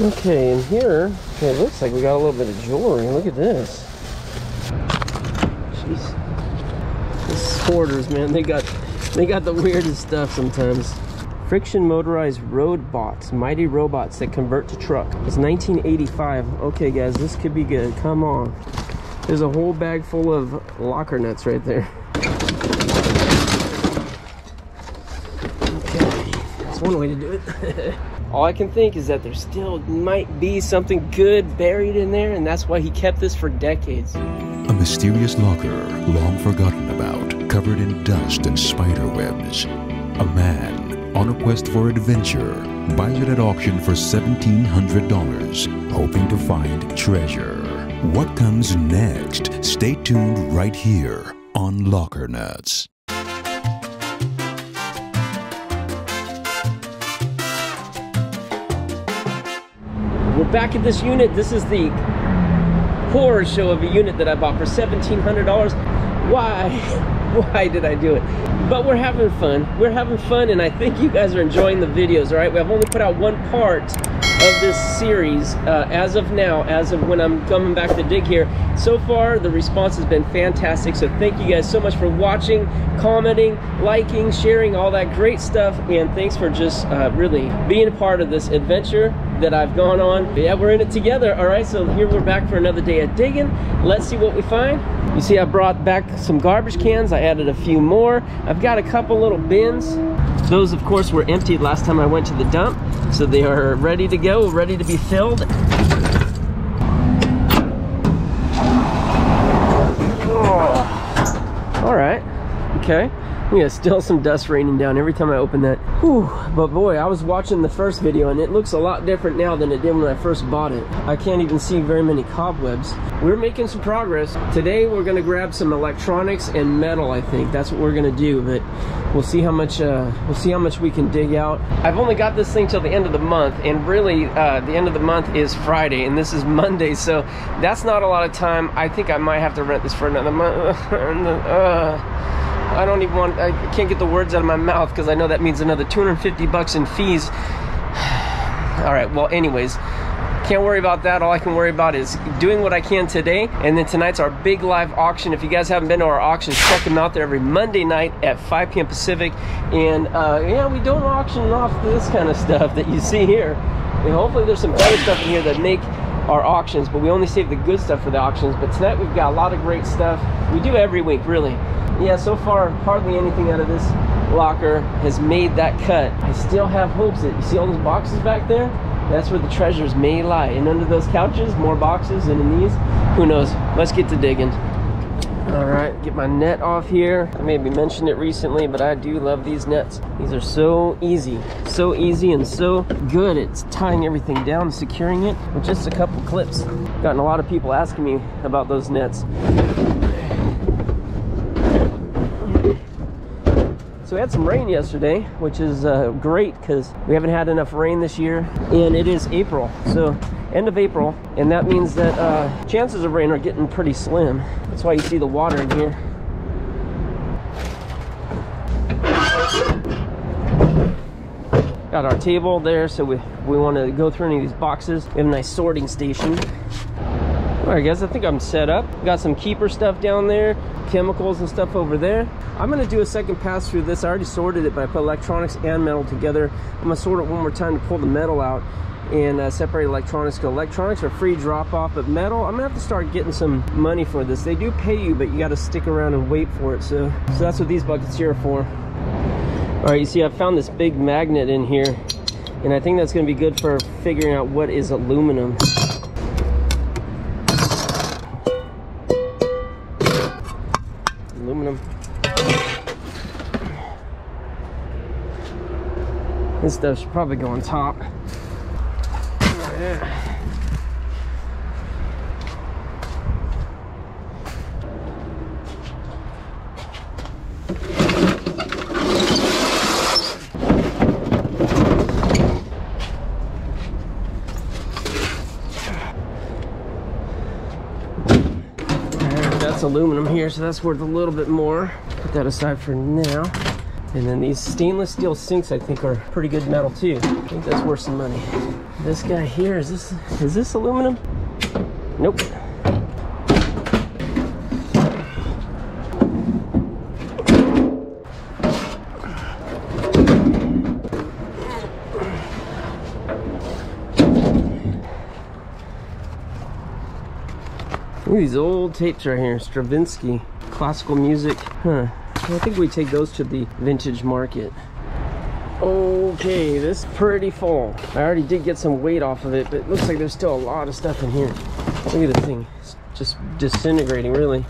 Okay, and here, it looks like we got a little bit of jewelry. Look at this. Jeez. This hoarders, man, they got they got the weirdest stuff sometimes. Friction motorized road bots, mighty robots that convert to truck. It's 1985. Okay, guys, this could be good. Come on. There's a whole bag full of locker nuts right there. Okay, that's one way to do it. All I can think is that there still might be something good buried in there, and that's why he kept this for decades. A mysterious locker, long forgotten about, covered in dust and spider webs. A man on a quest for adventure buys it at auction for $1,700, hoping to find treasure. What comes next? Stay tuned right here on Locker Nuts. Back at this unit. This is the horror show of a unit that I bought for $1,700. Why? Why did I do it? But we're having fun. We're having fun and I think you guys are enjoying the videos, all right? We have only put out one part of this series uh, as of now, as of when I'm coming back to dig here. So far, the response has been fantastic. So thank you guys so much for watching, commenting, liking, sharing, all that great stuff. And thanks for just uh, really being a part of this adventure that I've gone on. Yeah, we're in it together. All right, so here we're back for another day of digging. Let's see what we find. You see, I brought back some garbage cans. I added a few more. I've got a couple little bins. Those, of course, were emptied last time I went to the dump. So they are ready to go, ready to be filled. All right, okay. Yeah, still some dust raining down every time I open that. Whew. But boy, I was watching the first video and it looks a lot different now than it did when I first bought it. I can't even see very many cobwebs. We're making some progress. Today we're gonna grab some electronics and metal, I think. That's what we're gonna do, but we'll see how much uh, we'll see how much we can dig out. I've only got this thing till the end of the month and really uh, the end of the month is Friday and this is Monday, so that's not a lot of time. I think I might have to rent this for another month. uh, I don't even want, I can't get the words out of my mouth because I know that means another 250 bucks in fees. All right, well, anyways, can't worry about that. All I can worry about is doing what I can today. And then tonight's our big live auction. If you guys haven't been to our auctions, check them out. They're every Monday night at 5 p.m. Pacific. And uh, yeah, we don't auction off this kind of stuff that you see here. And hopefully there's some better stuff in here that make our auctions, but we only save the good stuff for the auctions. But tonight we've got a lot of great stuff. We do every week, really yeah, so far, hardly anything out of this locker has made that cut. I still have hopes that, you see all those boxes back there? That's where the treasures may lie. And under those couches, more boxes, and in these, who knows? Let's get to digging. All right, get my net off here. I maybe mentioned it recently, but I do love these nets. These are so easy, so easy and so good It's tying everything down, securing it with just a couple clips. Gotten a lot of people asking me about those nets. So we had some rain yesterday, which is uh, great because we haven't had enough rain this year. And it is April, so end of April. And that means that uh, chances of rain are getting pretty slim. That's why you see the water in here. Got our table there, so we, we want to go through any of these boxes. We have a nice sorting station. All right, guys, I think I'm set up. Got some keeper stuff down there, chemicals and stuff over there. I'm gonna do a second pass through this. I already sorted it, but I put electronics and metal together. I'm gonna sort it one more time to pull the metal out and uh, separate electronics. Because electronics are free drop off, but metal, I'm gonna have to start getting some money for this. They do pay you, but you gotta stick around and wait for it. So, so that's what these buckets here are for. All right, you see I found this big magnet in here and I think that's gonna be good for figuring out what is aluminum. Aluminum. This stuff should probably go on top. Yeah. That's aluminum here, so that's worth a little bit more. Put that aside for now. And then these stainless steel sinks, I think, are pretty good metal too. I think that's worth some money. This guy here, is this is this aluminum? Nope. Look at these old tapes right here, Stravinsky, classical music. Huh. I think we take those to the vintage market. Okay, this is pretty full. I already did get some weight off of it, but it looks like there's still a lot of stuff in here. Look at this thing. It's just disintegrating, really.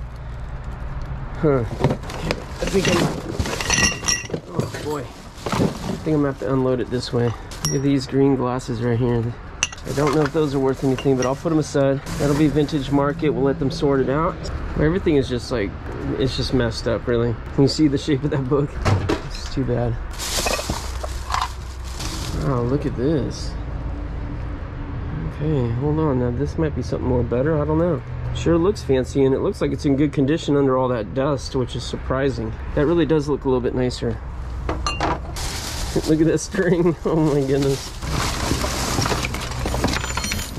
Huh. I think I'm... Oh, boy. I think I'm gonna have to unload it this way. Look at these green glasses right here. I don't know if those are worth anything, but I'll put them aside. That'll be vintage market. We'll let them sort it out. Everything is just like, it's just messed up, really. Can you see the shape of that book? It's too bad. Oh, look at this. Okay, hold on. Now, this might be something more better. I don't know. Sure looks fancy, and it looks like it's in good condition under all that dust, which is surprising. That really does look a little bit nicer. look at that string. Oh my goodness.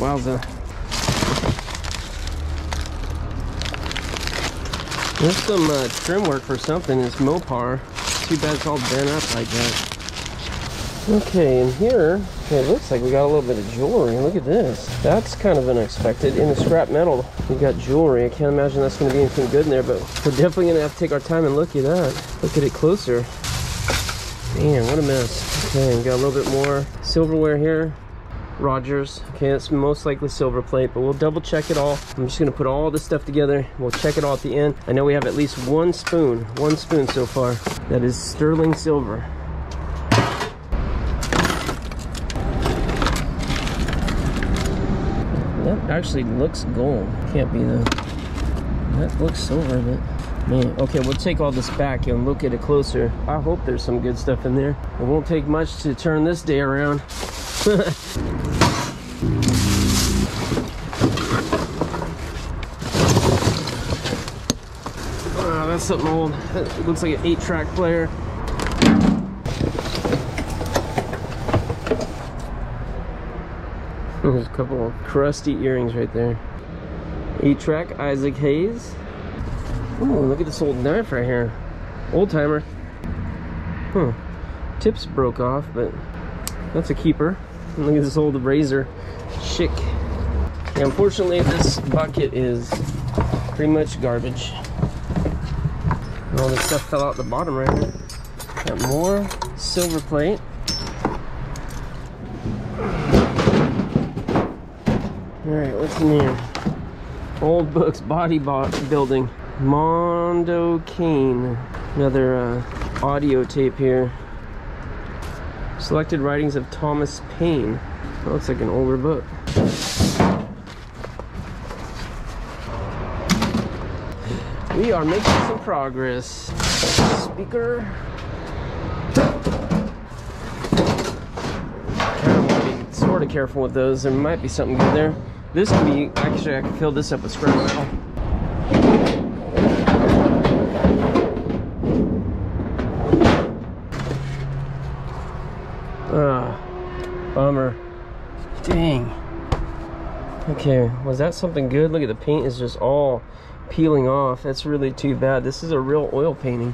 Wowza. There's some uh, trim work for something. It's Mopar. Too bad it's all bent up like that. Okay, and here, it looks like we got a little bit of jewelry. Look at this. That's kind of unexpected. In the scrap metal, we got jewelry. I can't imagine that's going to be anything good in there, but we're definitely going to have to take our time and look at that. Look at it closer. Man, what a mess. Okay, we got a little bit more silverware here. Rogers. Okay, that's most likely silver plate, but we'll double check it all. I'm just gonna put all this stuff together. We'll check it all at the end. I know we have at least one spoon, one spoon so far. That is sterling silver. That actually looks gold. Can't be though. That looks silver, but man. Okay, we'll take all this back and look at it closer. I hope there's some good stuff in there. It won't take much to turn this day around. Oh, that's something old. It looks like an eight track player. There's a couple of crusty earrings right there. Eight track Isaac Hayes. Oh, look at this old knife right here. Old timer. Huh. Tips broke off, but that's a keeper. Look at this old razor. Schick. Yeah, unfortunately, this bucket is pretty much garbage. All this stuff fell out the bottom right here. Got more silver plate. Alright, what's in here? Old books, body box building. Mondo Cane. Another uh, audio tape here. Selected writings of Thomas Paine. That looks like an older book. We are making some progress. Speaker. Kind of wanna be sort of careful with those. There might be something good there. This can be, actually I can fill this up with scrap metal. Ah, bummer. Dang. Okay, was that something good? Look at the paint is just all peeling off. That's really too bad. This is a real oil painting.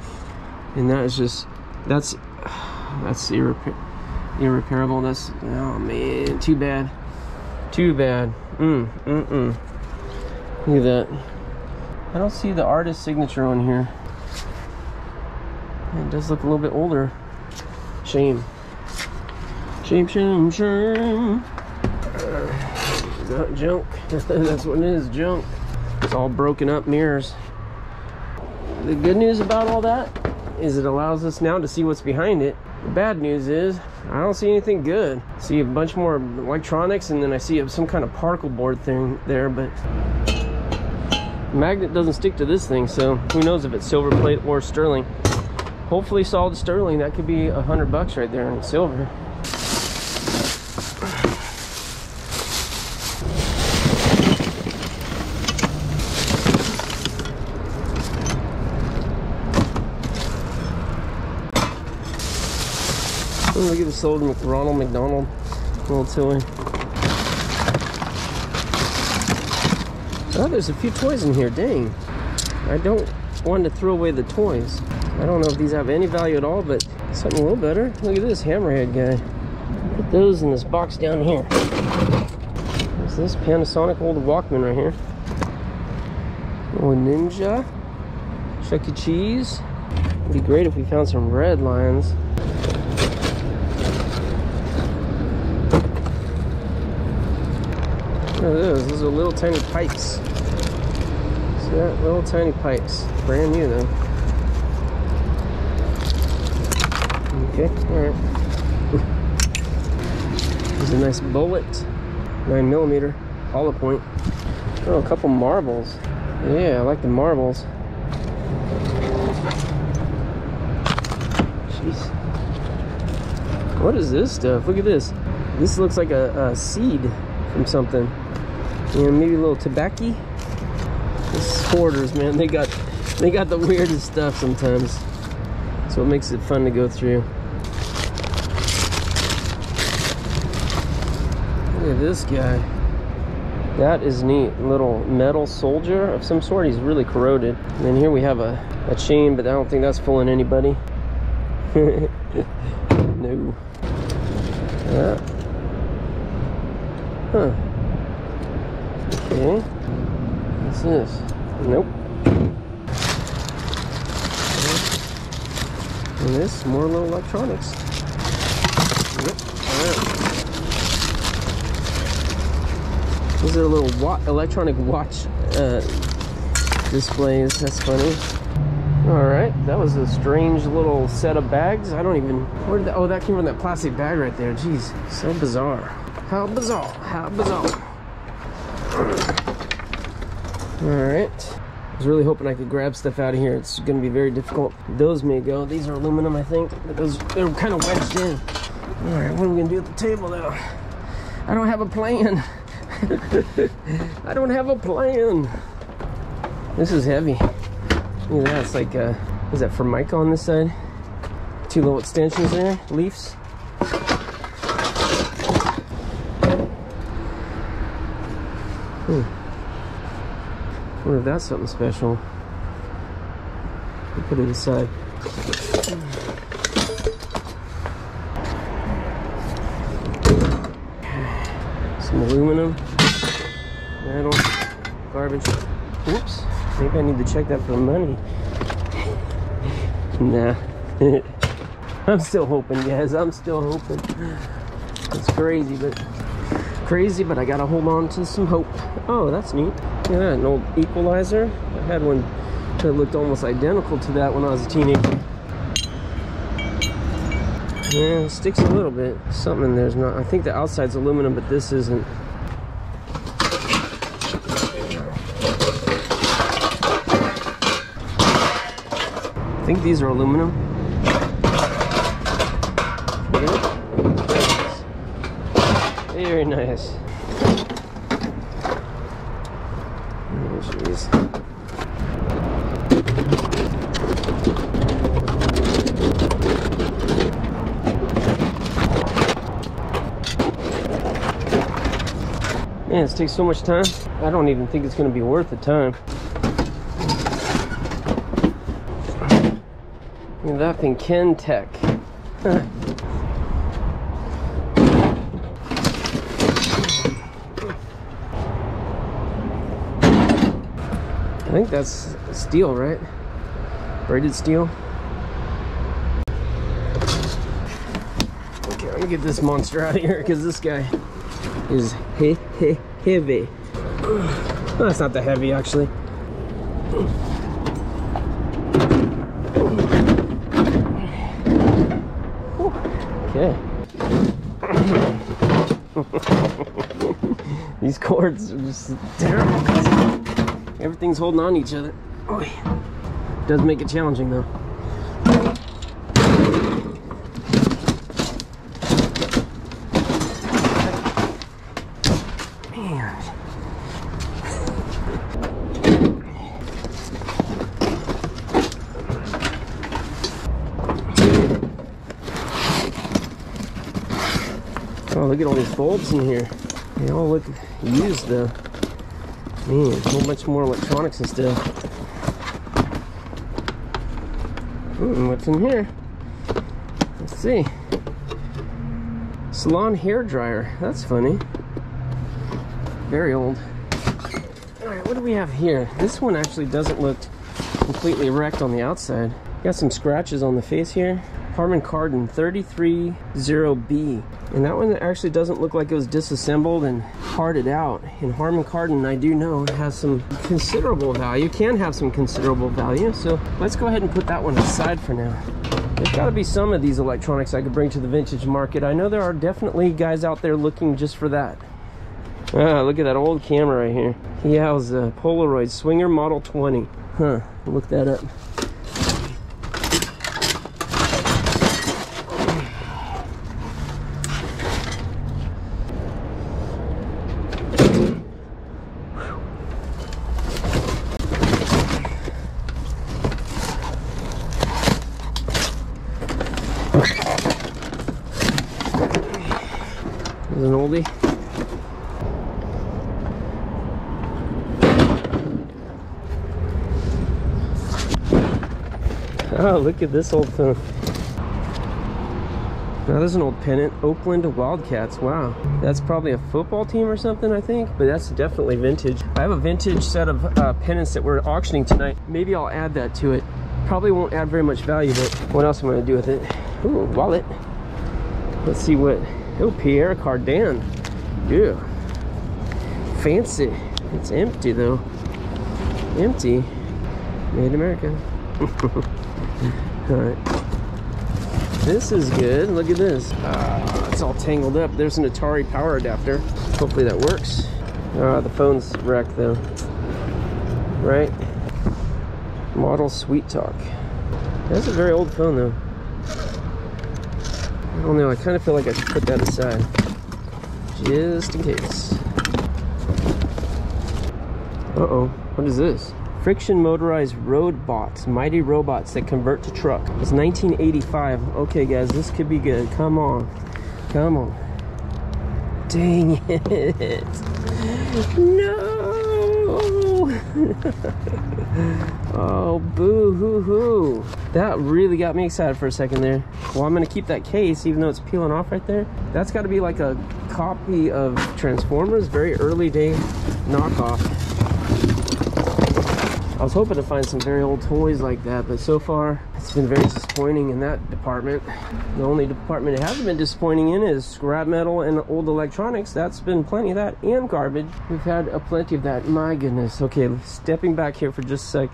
And that is just, that's, that's irrepa irreparable. That's, oh man, too bad. Too bad. Mm, mm, mm. Look at that. I don't see the artist signature on here. It does look a little bit older. Shame. Shame, shame, shame. Uh, junk? That's what it is, junk. It's all broken up mirrors. The good news about all that is it allows us now to see what's behind it. The bad news is I don't see anything good. I see a bunch more electronics and then I see some kind of particle board thing there, but magnet doesn't stick to this thing, so who knows if it's silver plate or sterling. Hopefully solid sterling, that could be a hundred bucks right there in silver. Look at this old Ronald McDonald little toy. Oh, there's a few toys in here. Dang. I don't want to throw away the toys. I don't know if these have any value at all, but something a little better. Look at this hammerhead guy. Put those in this box down here. This Panasonic old Walkman right here. Oh, Ninja. Chuck E. Cheese. It'd be great if we found some red lines. Look at those. Those are little tiny pipes. See that? Little tiny pipes. Brand new though. Okay, alright. There's a nice bullet. 9 millimeter. Hollow point. Oh, a couple marbles. Yeah, I like the marbles. Jeez. What is this stuff? Look at this. This looks like a, a seed from something. Yeah, maybe a little tobacco. This hoarders, man, they got they got the weirdest stuff sometimes. So it makes it fun to go through. Look at this guy. That is neat. Little metal soldier of some sort. He's really corroded. And then here we have a, a chain, but I don't think that's fooling anybody. no. Yeah. Huh. Okay. What's this? Nope. And this, more little electronics. Yep. Alright. These are little wa electronic watch uh, displays. That's funny. All right, that was a strange little set of bags. I don't even. Where did that? Oh, that came from that plastic bag right there. Jeez, so bizarre. How bizarre. How bizarre. All right. I was really hoping I could grab stuff out of here. It's going to be very difficult. Those may go. These are aluminum, I think. But those they're kind of wedged in. All right, what are we going to do at the table though? I don't have a plan. I don't have a plan. This is heavy. Look at that. It's like, uh, is that Formica on this side? Two little extensions there, leaves. Wonder if that's something special. We'll put it aside. Some aluminum, metal, garbage. Oops. Maybe I need to check that for money. nah. I'm still hoping, guys. I'm still hoping. It's crazy, but crazy, but I gotta hold on to some hope. Oh, that's neat. Look at that, an old equalizer. I had one that looked almost identical to that when I was a teenager. Yeah, it sticks a little bit. Something in there's not. I think the outside's aluminum, but this isn't. I think these are aluminum. Very nice. Oh. Man, this takes so much time. I don't even think it's to be worth the time. Look at that thing, Ken Tech. I that's steel, right? Braided steel. Okay, let me get this monster out of here because this guy is he he heavy. No, that's not that heavy actually. Okay. These cords are just terrible. Everything's holding on to each other. Oh, Does make it challenging though. Man. Oh, look at all these bulbs in here. They all look used though. A whole bunch more electronics and stuff. Hmm, what's in here? Let's see. Salon hair dryer. That's funny. Very old. Alright, what do we have here? This one actually doesn't look completely wrecked on the outside. Got some scratches on the face here. Harman Kardon 330B. And that one actually doesn't look like it was disassembled and parted out. And Harman Kardon, I do know, has some considerable value, can have some considerable value. So let's go ahead and put that one aside for now. There's got to be some of these electronics I could bring to the vintage market. I know there are definitely guys out there looking just for that. Ah, look at that old camera right here. He has a Polaroid Swinger Model 20. Huh, look that up. There's an oldie. Oh, look at this old phone. Now, there's an old pennant. Oakland Wildcats. Wow. That's probably a football team or something, I think. But that's definitely vintage. I have a vintage set of uh, pennants that we're auctioning tonight. Maybe I'll add that to it. Probably won't add very much value, but what else am I to do with it? Ooh, wallet. Let's see what... Oh, Pierre Cardin. Yeah. Fancy. It's empty, though. Empty. Made in America. Alright. This is good. Look at this. Uh, it's all tangled up. There's an Atari power adapter. Hopefully that works. Uh, the phone's wrecked though. Right? Model Sweet Talk. That's a very old phone though. I don't know. I kind of feel like I should put that aside. Just in case. Uh-oh. What is this? Friction motorized road bots, mighty robots that convert to truck. It's 1985. Okay, guys, this could be good. Come on, come on. Dang it! No! oh, boo hoo hoo! That really got me excited for a second there. Well, I'm gonna keep that case, even though it's peeling off right there. That's got to be like a copy of Transformers, very early day knockoff. I was hoping to find some very old toys like that, but so far it's been very disappointing in that department. The only department it hasn't been disappointing in is scrap metal and old electronics. That's been plenty of that, and garbage. We've had a plenty of that. My goodness. Okay, stepping back here for just a sec.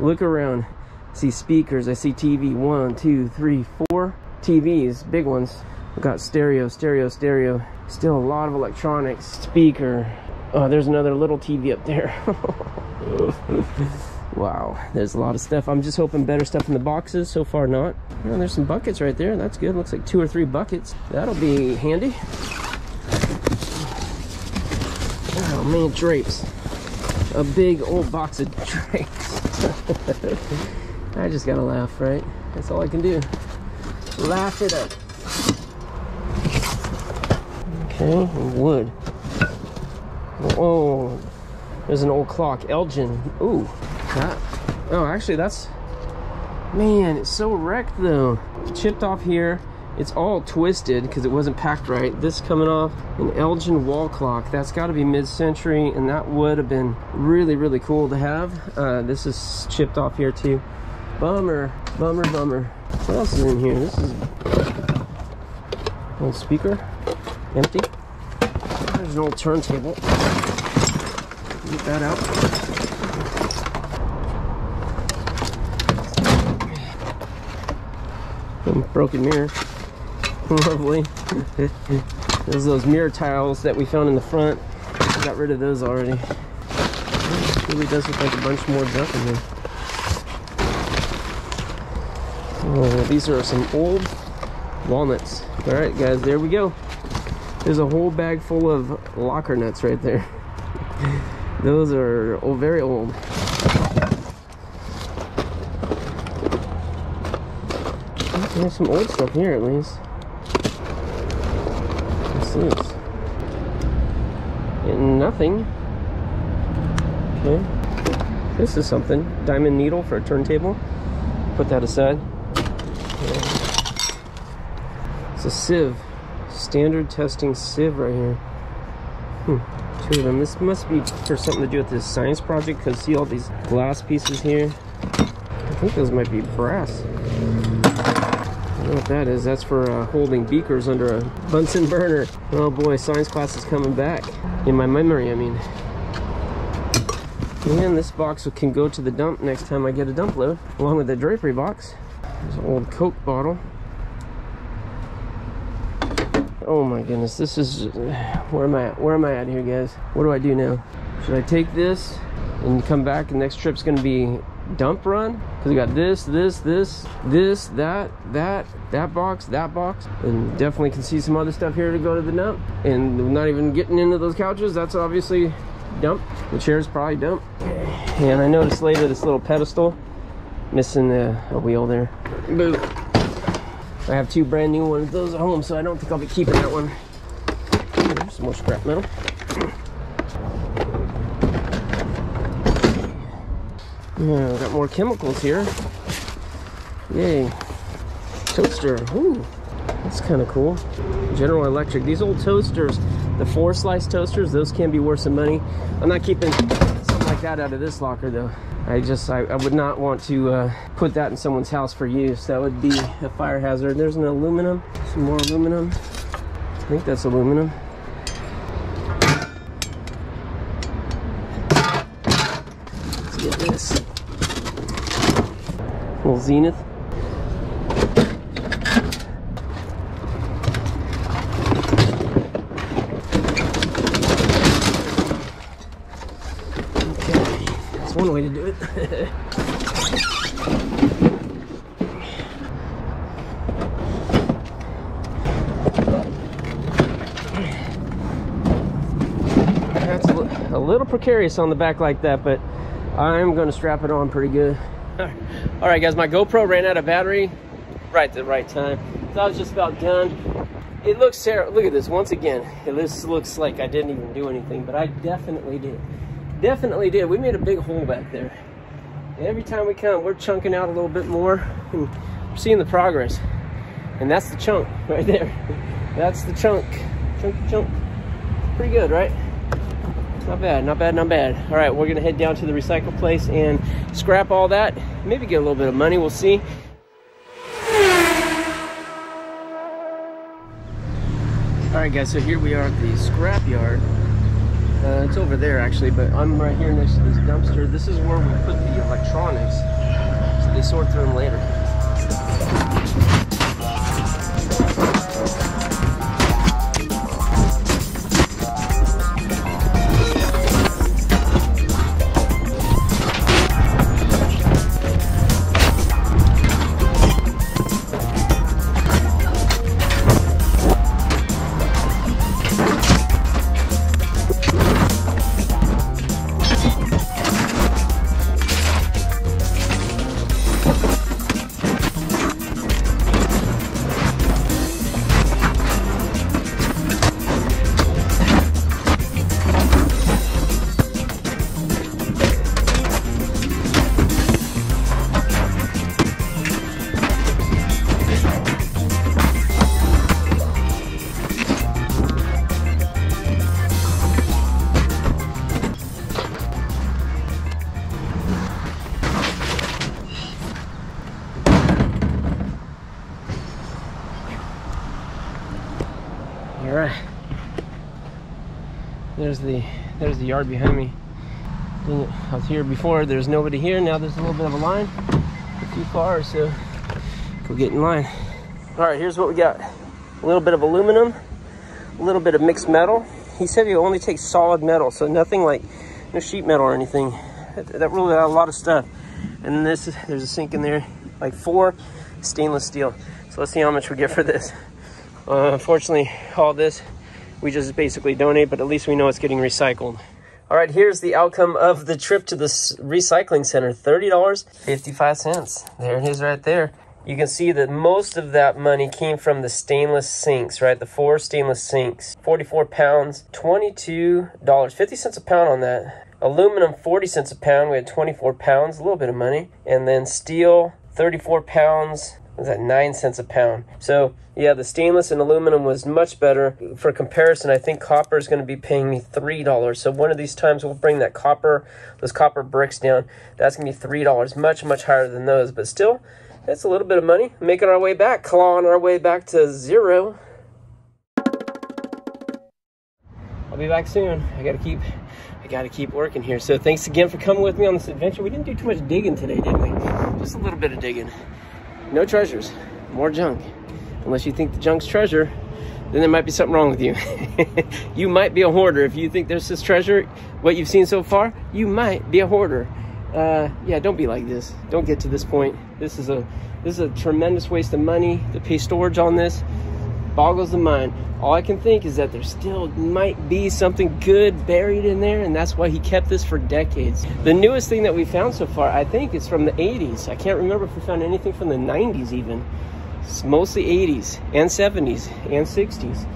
Look around. I see speakers. I see TV. One, two, three, four TVs, big ones. We've got stereo, stereo, stereo. Still a lot of electronics. Speaker. Oh, there's another little TV up there. wow, there's a lot of stuff. I'm just hoping better stuff in the boxes. So far, not. Oh, there's some buckets right there. That's good. Looks like two or three buckets. That'll be handy. Oh man, drapes. A big old box of drapes. I just gotta laugh, right? That's all I can do. Laugh it up. Okay, wood. Oh, there's an old clock, Elgin. Ooh, that. Oh, actually, that's. Man, it's so wrecked though. Chipped off here. It's all twisted because it wasn't packed right. This coming off an Elgin wall clock. That's got to be mid-century, and that would have been really, really cool to have. Uh, this is chipped off here too. Bummer, bummer, bummer. What else is in here? This is old speaker, empty. Old turntable. Get that out. broken mirror. Lovely. There's those mirror tiles that we found in the front. I got rid of those already. It really does look like a bunch more junk in here. Oh, these are some old walnuts. All right, guys, there we go. There's a whole bag full of locker nuts right there. Those are oh, very old. There's some old stuff here at least. Let's this? Nothing. Okay. This is something. Diamond needle for a turntable. Put that aside. It's a sieve. Standard testing sieve right here. Hmm. Two of them. This must be for something to do with this science project because see all these glass pieces here? I think those might be brass. I don't know what that is. That's for uh, holding beakers under a Bunsen burner. Oh boy, science class is coming back. In my memory, I mean. And this box can go to the dump next time I get a dump load, along with the drapery box. There's an old Coke bottle. Oh my goodness, this is where am I at? Where am I at here, guys? What do I do now? Should I take this and come back? The next trip's gonna be dump run because we got this, this, this, this, that, that, that box, that box, and definitely can see some other stuff here to go to the dump. And not even getting into those couches. That's obviously dump. The chair's probably dump. And I noticed later this little pedestal missing a, a wheel there. I have two brand new ones of those at home, so I don't think I'll be keeping that one. There's some more scrap metal. Yeah, got more chemicals here. Yay. Toaster. Ooh, that's kind of cool. General Electric. These old toasters, the four slice toasters, those can be worth some money. I'm not keeping something like that out of this locker though. I just, I, I would not want to uh, put that in someone's house for use. That would be a fire hazard. There's an aluminum, some more aluminum. I think that's aluminum. Let's get this. Little Zenith. Okay, that's one way to do it. That's a, a little precarious on the back like that, but I'm going to strap it on pretty good. All right, guys, my GoPro ran out of battery right at the right time. So I was just about done. It looks terrible. Look at this once again. This looks like I didn't even do anything, but I definitely did. Definitely did. We made a big hole back there. Every time we come, we're chunking out a little bit more. And we're seeing the progress. And that's the chunk right there. That's the chunk. Chunky chunk. Pretty good, right? Not bad, not bad, not bad. All right, we're gonna head down to the recycle place and scrap all that. Maybe get a little bit of money, we'll see. All right, guys, so here we are at the scrap yard. Uh, it's over there, actually, but I'm right here next to this dumpster. This is where we put the electronics, so they sort through them later. The yard behind me. I was here before. There's nobody here. Now there's a little bit of a line. A few cars, so go get in line. All right, here's what we got. A little bit of aluminum, a little bit of mixed metal. He said he'll only takes solid metal, so nothing like no sheet metal or anything. That, that out a lot of stuff. And this there's a sink in there, like four stainless steel. So let's see how much we get for this. Uh, unfortunately, all this we just basically donate, but at least we know it's getting recycled. All right, here's the outcome of the trip to the recycling center $30.55. There it is right there. you can see that most of that money came from the stainless sinks, right? The four stainless sinks, 44 pounds, $22, 50 cents a pound on that. Aluminum, 40 cents a pound. We had 24 pounds, a little bit of money. And then steel, 34 pounds, was that nine cents a pound? So yeah, the stainless and aluminum was much better. For comparison, I think copper is going to be paying me three dollars. So one of these times we'll bring that copper, those copper bricks down. That's going to be three dollars, much much higher than those. But still, that's a little bit of money. Making our way back, clawing our way back to zero. I'll be back soon. I gotta keep I gotta keep working here. So thanks again for coming with me on this adventure. We didn't do too much digging today, did we? Just a little bit of digging. No treasures, more junk. Unless you think the junk's treasure, then there might be something wrong with you. you might be a hoarder. If you think there's this treasure, what you've seen so far, you might be a hoarder. Uh, yeah, don't be like this. Don't get to this point. This is a this is a tremendous waste of money to pay storage on this. Boggles the mind. All I can think is that there still might be something good buried in there, and that's why he kept this for decades. The newest thing that we found so far, I think, is from the 80s. I can't remember if we found anything from the 90s even. It's mostly 80s and 70s and 60s.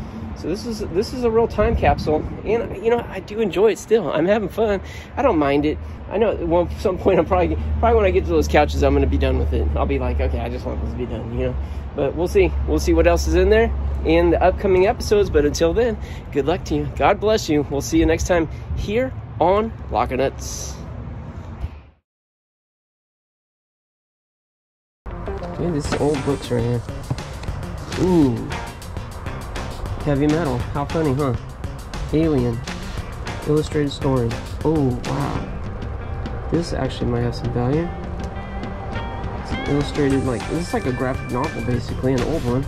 So this is this is a real time capsule, and you know I do enjoy it still. I'm having fun. I don't mind it. I know at some point I'm probably probably when I get to those couches I'm going to be done with it. I'll be like, okay, I just want this to be done, you know. But we'll see. We'll see what else is in there in the upcoming episodes. But until then, good luck to you. God bless you. We'll see you next time here on Locker Nuts. Dude, this is old books right here. Ooh. Heavy metal. How funny, huh? Alien. Illustrated story. Oh, wow. This actually might have some value. It's illustrated like, this is like a graphic novel basically, an old one.